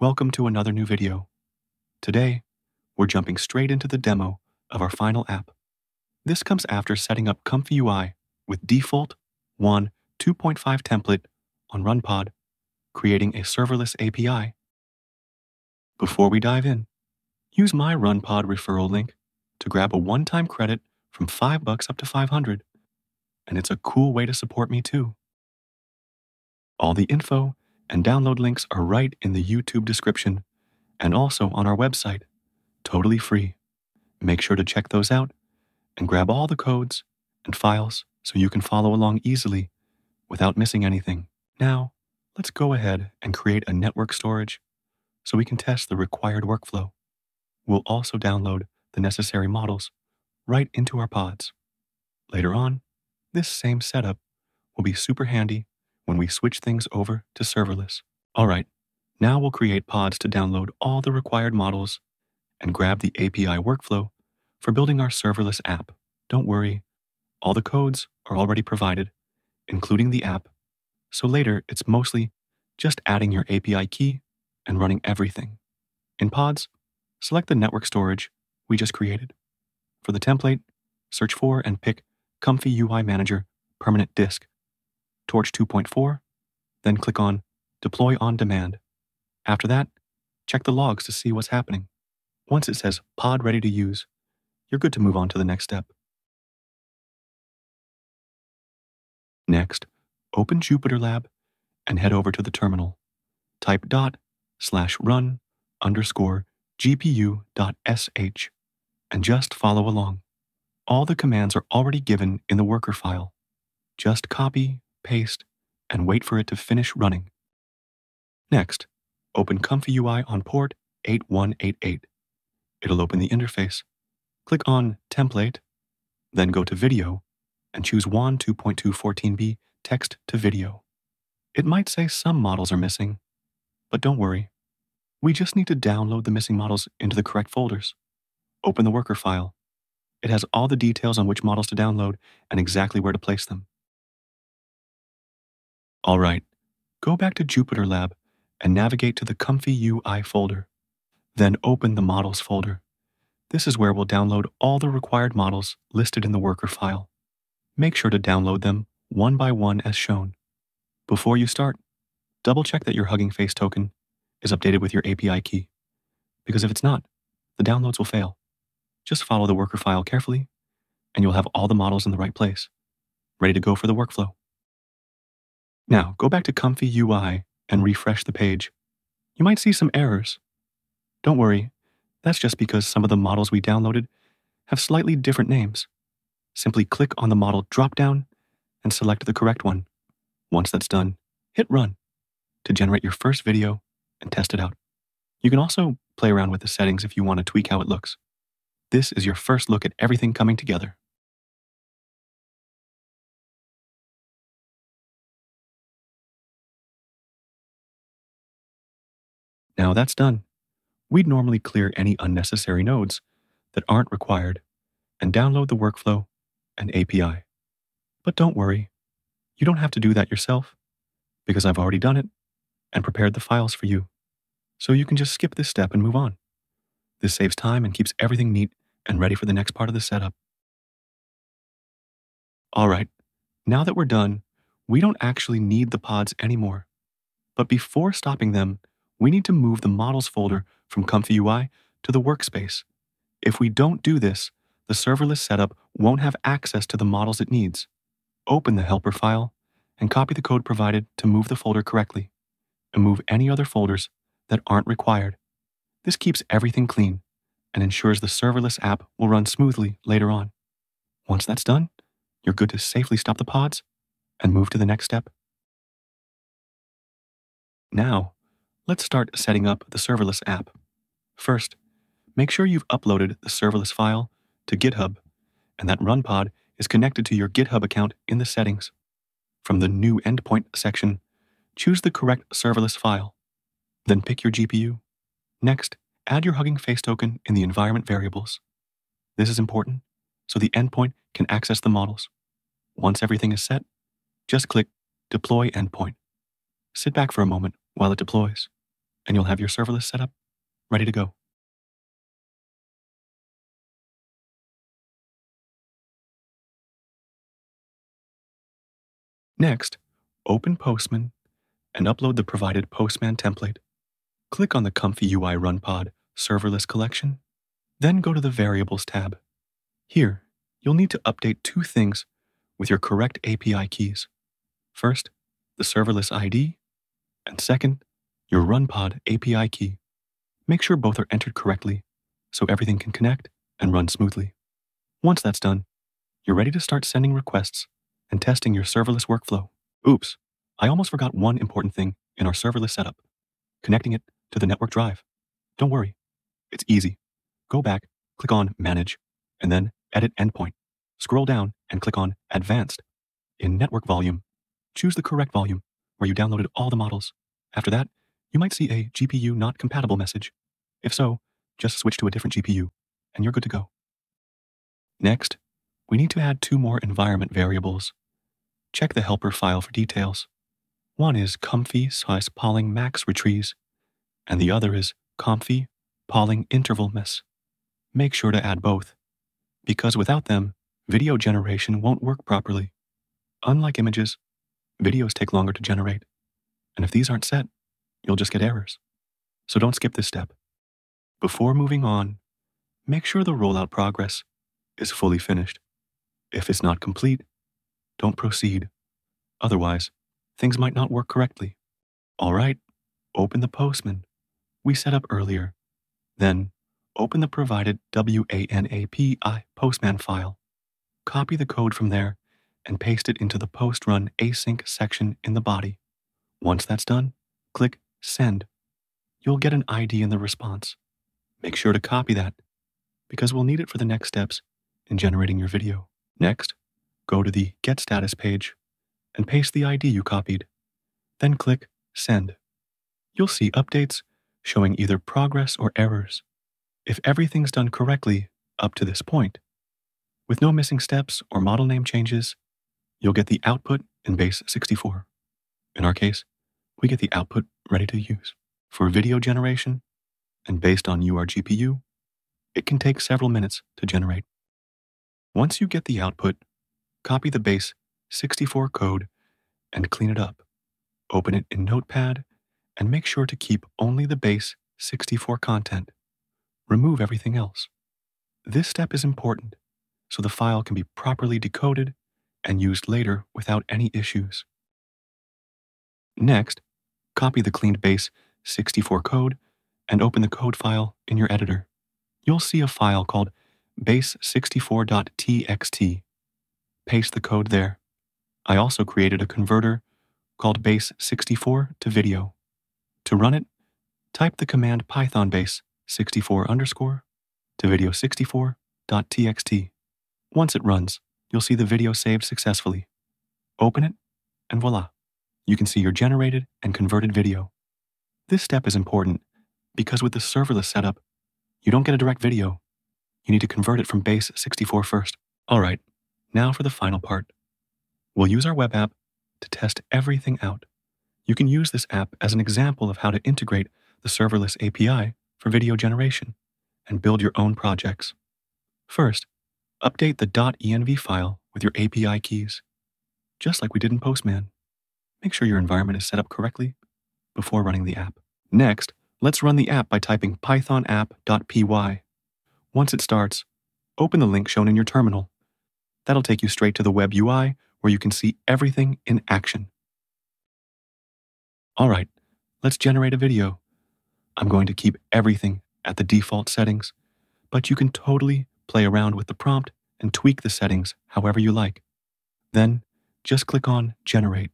Welcome to another new video. Today, we're jumping straight into the demo of our final app. This comes after setting up Comfy UI with default WAN 2.5 template on RunPod, creating a serverless API. Before we dive in, use my RunPod referral link to grab a one-time credit from 5 bucks up to 500, and it's a cool way to support me too. All the info and download links are right in the YouTube description and also on our website, totally free. Make sure to check those out and grab all the codes and files so you can follow along easily without missing anything. Now, let's go ahead and create a network storage so we can test the required workflow. We'll also download the necessary models right into our pods. Later on, this same setup will be super handy when we switch things over to serverless. All right, now we'll create pods to download all the required models and grab the API workflow for building our serverless app. Don't worry, all the codes are already provided, including the app, so later it's mostly just adding your API key and running everything. In pods, select the network storage we just created. For the template, search for and pick Comfy UI Manager Permanent Disk Torch 2.4, then click on Deploy on Demand. After that, check the logs to see what's happening. Once it says pod ready to use, you're good to move on to the next step. Next, open Jupyter Lab and head over to the terminal. Type dot slash run underscore gpu.sh and just follow along. All the commands are already given in the worker file. Just copy, paste, and wait for it to finish running. Next, open Comfy UI on port 8188. It'll open the interface. Click on Template, then go to Video, and choose WAN 2.2 14B Text to Video. It might say some models are missing, but don't worry. We just need to download the missing models into the correct folders. Open the worker file. It has all the details on which models to download and exactly where to place them. All right, go back to Jupyter Lab and navigate to the Comfy UI folder. Then open the Models folder. This is where we'll download all the required models listed in the worker file. Make sure to download them one by one as shown. Before you start, double check that your Hugging Face token is updated with your API key, because if it's not, the downloads will fail. Just follow the worker file carefully, and you'll have all the models in the right place, ready to go for the workflow. Now, go back to Comfy UI and refresh the page. You might see some errors. Don't worry, that's just because some of the models we downloaded have slightly different names. Simply click on the model dropdown and select the correct one. Once that's done, hit Run to generate your first video and test it out. You can also play around with the settings if you want to tweak how it looks. This is your first look at everything coming together. Now that's done. We'd normally clear any unnecessary nodes that aren't required and download the workflow and API. But don't worry, you don't have to do that yourself because I've already done it and prepared the files for you. So you can just skip this step and move on. This saves time and keeps everything neat and ready for the next part of the setup. All right, now that we're done, we don't actually need the pods anymore. But before stopping them, we need to move the models folder from Comfy UI to the workspace. If we don't do this, the serverless setup won't have access to the models it needs. Open the helper file and copy the code provided to move the folder correctly, and move any other folders that aren't required. This keeps everything clean and ensures the serverless app will run smoothly later on. Once that's done, you're good to safely stop the pods and move to the next step. Now, Let's start setting up the serverless app. First, make sure you've uploaded the serverless file to GitHub and that RunPod is connected to your GitHub account in the settings. From the New Endpoint section, choose the correct serverless file. Then pick your GPU. Next, add your Hugging Face token in the environment variables. This is important so the endpoint can access the models. Once everything is set, just click Deploy Endpoint. Sit back for a moment while it deploys and you'll have your serverless setup ready to go. Next, open Postman and upload the provided Postman template. Click on the Comfy UI RunPod serverless collection, then go to the Variables tab. Here, you'll need to update two things with your correct API keys. First, the serverless ID, and second, your RunPod API key. Make sure both are entered correctly so everything can connect and run smoothly. Once that's done, you're ready to start sending requests and testing your serverless workflow. Oops, I almost forgot one important thing in our serverless setup connecting it to the network drive. Don't worry, it's easy. Go back, click on Manage, and then Edit Endpoint. Scroll down and click on Advanced. In Network Volume, choose the correct volume where you downloaded all the models. After that, you might see a GPU not compatible message. If so, just switch to a different GPU, and you're good to go. Next, we need to add two more environment variables. Check the helper file for details. One is comfy size polling max retrieve, and the other is comfy polling interval miss. Make sure to add both, because without them, video generation won't work properly. Unlike images, videos take longer to generate, and if these aren't set, you'll just get errors. So don't skip this step. Before moving on, make sure the rollout progress is fully finished. If it's not complete, don't proceed. Otherwise, things might not work correctly. All right, open the Postman we set up earlier. Then, open the provided WANAPI Postman file. Copy the code from there and paste it into the post run async section in the body. Once that's done, click Send. You'll get an ID in the response. Make sure to copy that because we'll need it for the next steps in generating your video. Next, go to the Get Status page and paste the ID you copied. Then click Send. You'll see updates showing either progress or errors. If everything's done correctly up to this point, with no missing steps or model name changes, you'll get the output in base 64. In our case, we get the output ready to use. For video generation, and based on URGPU, it can take several minutes to generate. Once you get the output, copy the base 64 code and clean it up. Open it in Notepad and make sure to keep only the base 64 content. Remove everything else. This step is important so the file can be properly decoded and used later without any issues. Next, copy the cleaned base 64 code and open the code file in your editor. You'll see a file called base64.txt. Paste the code there. I also created a converter called base64 to video. To run it, type the command python base 64 underscore to video64.txt. Once it runs, you'll see the video saved successfully. Open it, and voila, you can see your generated and converted video. This step is important because with the serverless setup, you don't get a direct video. You need to convert it from base 64 first. All right, now for the final part. We'll use our web app to test everything out. You can use this app as an example of how to integrate the serverless API for video generation and build your own projects. First, update the .env file with your API keys, just like we did in Postman. Make sure your environment is set up correctly before running the app. Next, let's run the app by typing pythonapp.py. Once it starts, open the link shown in your terminal. That'll take you straight to the web UI where you can see everything in action. All right, let's generate a video. I'm going to keep everything at the default settings, but you can totally play around with the prompt and tweak the settings however you like. Then just click on Generate.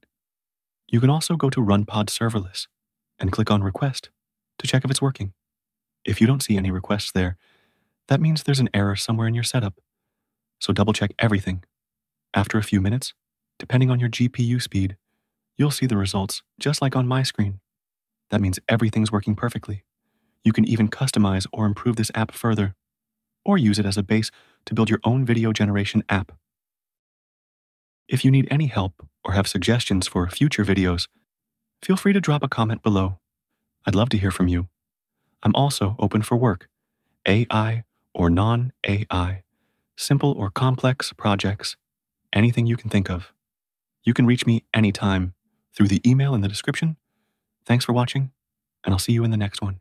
You can also go to RunPod Serverless and click on Request to check if it's working. If you don't see any requests there, that means there's an error somewhere in your setup. So double check everything. After a few minutes, depending on your GPU speed, you'll see the results just like on my screen. That means everything's working perfectly. You can even customize or improve this app further, or use it as a base to build your own video generation app. If you need any help or have suggestions for future videos, feel free to drop a comment below. I'd love to hear from you. I'm also open for work, AI or non AI, simple or complex projects, anything you can think of. You can reach me anytime through the email in the description. Thanks for watching, and I'll see you in the next one.